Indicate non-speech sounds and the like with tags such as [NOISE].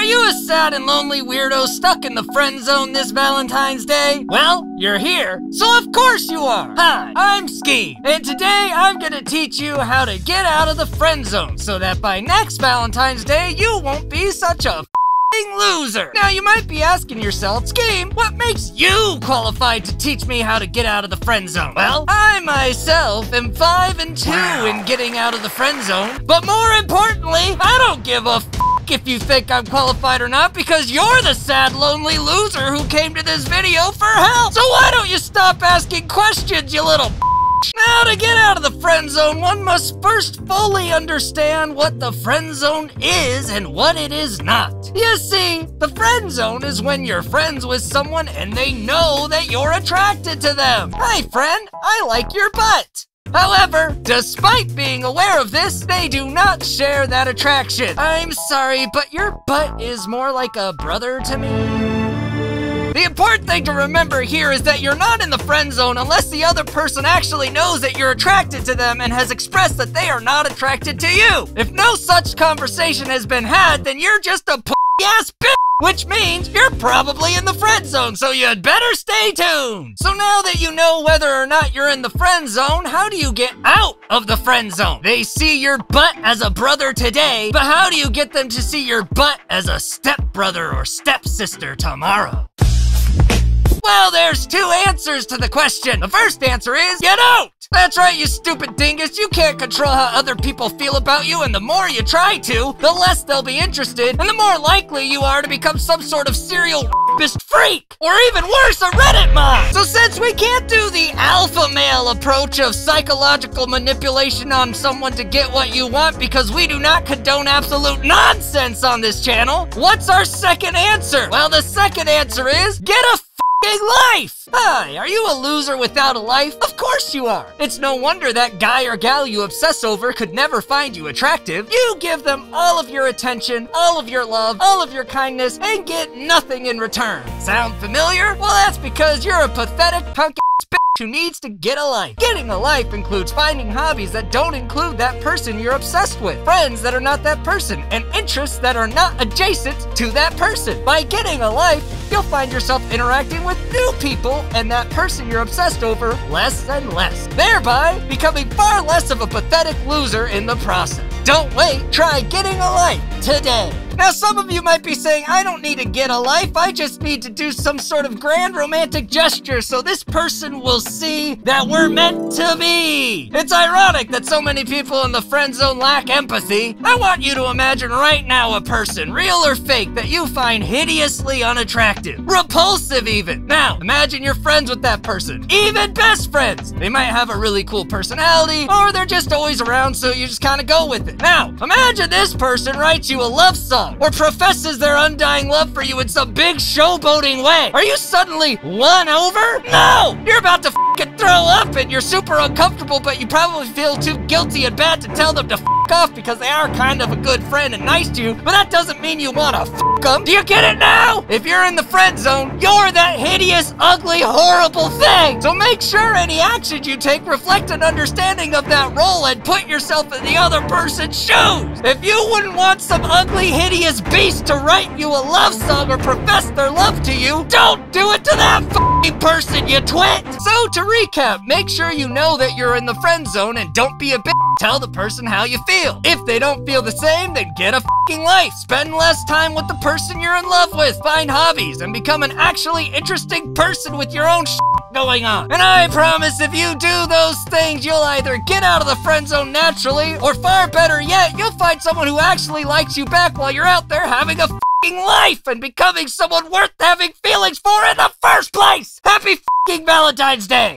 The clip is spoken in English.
Are you a sad and lonely weirdo stuck in the friend zone this Valentine's Day? Well, you're here, so of course you are. Hi, I'm Ski, and today I'm gonna teach you how to get out of the friend zone so that by next Valentine's Day you won't be such a fing loser. Now you might be asking yourself, Skeem, what makes you qualified to teach me how to get out of the friend zone? Well, I myself am five and two wow. in getting out of the friend zone, but more importantly, I don't give a if you think I'm qualified or not because you're the sad, lonely loser who came to this video for help. So why don't you stop asking questions, you little [LAUGHS] now, to get out of the friend zone, one must first fully understand what the friend zone is and what it is not. You see, the friend zone is when you're friends with someone and they know that you're attracted to them. Hi, friend, I like your butt. However, despite being aware of this, they do not share that attraction. I'm sorry, but your butt is more like a brother to me. The important thing to remember here is that you're not in the friend zone unless the other person actually knows that you're attracted to them and has expressed that they are not attracted to you. If no such conversation has been had, then you're just a ass [LAUGHS] bitch. Which means you're probably in the friend zone, so you'd better stay tuned. So now that you know whether or not you're in the friend zone, how do you get out of the friend zone? They see your butt as a brother today, but how do you get them to see your butt as a stepbrother or stepsister tomorrow? Well, there's two answers to the question. The first answer is get out! That's right, you stupid dingus. You can't control how other people feel about you, and the more you try to, the less they'll be interested, and the more likely you are to become some sort of serial rapist freak, or even worse, a Reddit mod. So since we can't do the alpha male approach of psychological manipulation on someone to get what you want because we do not condone absolute nonsense on this channel, what's our second answer? Well, the second answer is get a life! Hi, are you a loser without a life? Of course you are! It's no wonder that guy or gal you obsess over could never find you attractive. You give them all of your attention, all of your love, all of your kindness, and get nothing in return. Sound familiar? Well, that's because you're a pathetic punk who needs to get a life. Getting a life includes finding hobbies that don't include that person you're obsessed with, friends that are not that person, and interests that are not adjacent to that person. By getting a life, you'll find yourself interacting with new people and that person you're obsessed over less and less, thereby becoming far less of a pathetic loser in the process. Don't wait, try getting a life today. Now, some of you might be saying, I don't need to get a life, I just need to do some sort of grand romantic gesture so this person will see that we're meant to be. It's ironic that so many people in the friend zone lack empathy. I want you to imagine right now a person, real or fake, that you find hideously unattractive, repulsive even. Now, imagine you're friends with that person, even best friends. They might have a really cool personality, or they're just always around so you just kind of go with it. Now, imagine this person writes you a love song or professes their undying love for you in some big showboating way. Are you suddenly won over? No! You're about to throw up and you're super uncomfortable, but you probably feel too guilty and bad to tell them to f off because they are kind of a good friend and nice to you, but that doesn't mean you want to f them. Do you get it now? If you're in the friend zone, you're that hideous, ugly, horrible thing. So make sure any actions you take reflect an understanding of that role and put yourself in the other person's shoes. If you wouldn't want some ugly, hideous beast to write you a love song or profess their love to you, don't do it to that person, you twit! So to recap, make sure you know that you're in the friend zone and don't be a bitch. Tell the person how you feel. If they don't feel the same, then get a fucking life. Spend less time with the person you're in love with. Find hobbies and become an actually interesting person with your own shit going on. And I promise if you do those things, you'll either get out of the friend zone naturally, or far better yet, you'll find someone who actually likes you back while you're out there having a fucking life and becoming someone worth having feelings for in the first place. Happy fucking Valentine's Day.